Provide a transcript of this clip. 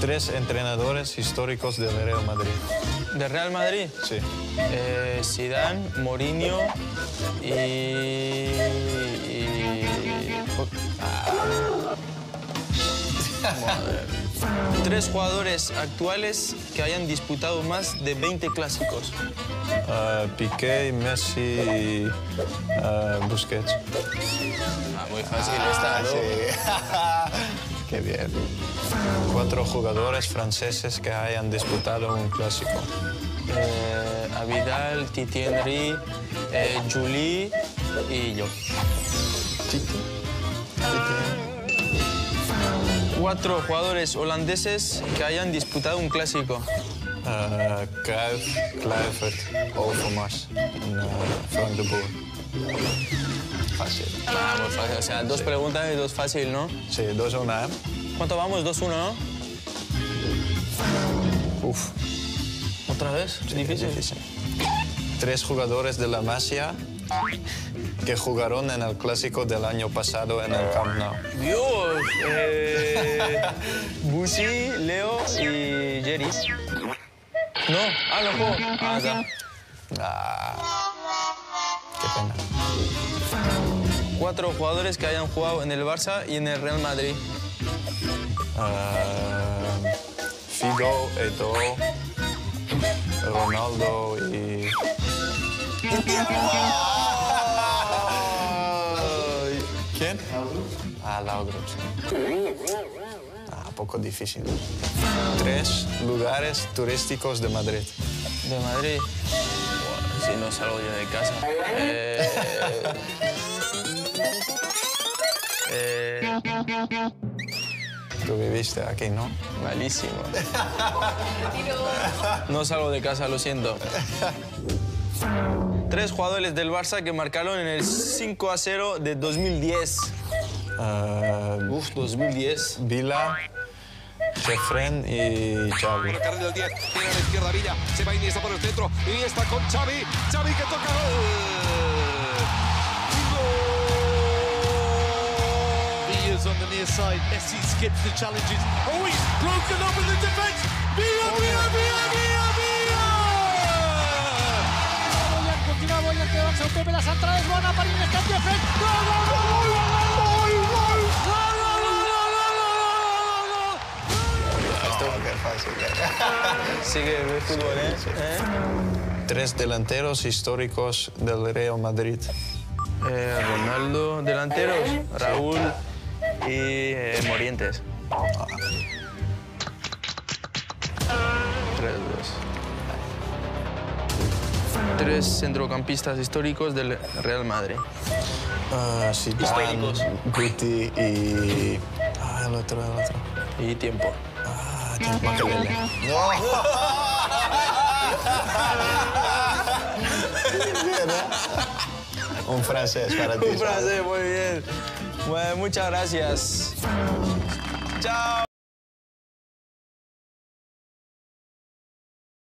Tres entrenadores históricos del Real Madrid. ¿De Real Madrid? Sí. Eh, Zidane, Mourinho y... y- Ah. Tres jugadores actuales que hayan disputado más de 20 clásicos. Ah, Piqué, Messi y ah, Busquets. Ah, muy fácil está, ¿no? Qué bien. Cuatro jugadores franceses que hayan disputado un clásico. Eh, a Vidal, Titi Henry, eh, Julie y yo. Cuatro jugadores holandeses que hayan disputado un clásico. Ah, Cruyff, Kluivert, Overmars en ah, Frank de Boer. Fácil. Vamos, fácil. O sea, dos preguntas y dos fácil, ¿no? Sí, dos a una. ¿eh? ¿Cuánto vamos? 2-1, ¿no? Uf, ¿Otra vez? sí, difícil. Tres jugadores de la Masia que jugaron en el clásico del año pasado en el Camp Nou. Dios. Eh, Busi, Leo y Jerry. No, ah, no juego. Ah, ya. Ah, qué pena. Cuatro jugadores que hayan jugado en el Barça y en el Real Madrid. Ah, Figo, Eto'o, Ronaldo y... ¿Quién? Ah, Laudrup. Ah, poco difícil. Tres lugares turísticos de Madrid. De Madrid. Si no salgo yo de casa. Eh, eh, Tú viviste aquí, ¿no? malísimo. No salgo de casa, lo siento. Tres jugadores del Barça que marcaron en el 5 a 0 de 2010. Ah, Uf, 2010. Vila, Jeffren y Xavi. Carril del 10, tiene a la izquierda Villa, se va Iniesta por el centro, Iniesta con Xavi, Xavi que toca gol. He is on the near side. Messi skips the challenges. Oh, he's broken up in the defence. Villa, Villa, Villa, Villa, Villa! Boyan, continua Boyan, que avança el Pepe, la centrada és bona per Iniesta, gol, gol, gol, gol, fácil. Sigue el fútbol, ¿eh? ¿Eh? Tres delanteros históricos del Real Madrid. Eh, Ronaldo, delanteros, Raúl y eh, Morientes. Tres, dos. Tres centrocampistas históricos del Real Madrid. Ah, Zidane, Históricos. Guti y... Ah, el otro, el otro. Y tiempo. Un francés para ti. Un placer, muy bien. Bueno, muchas gracias. Chao.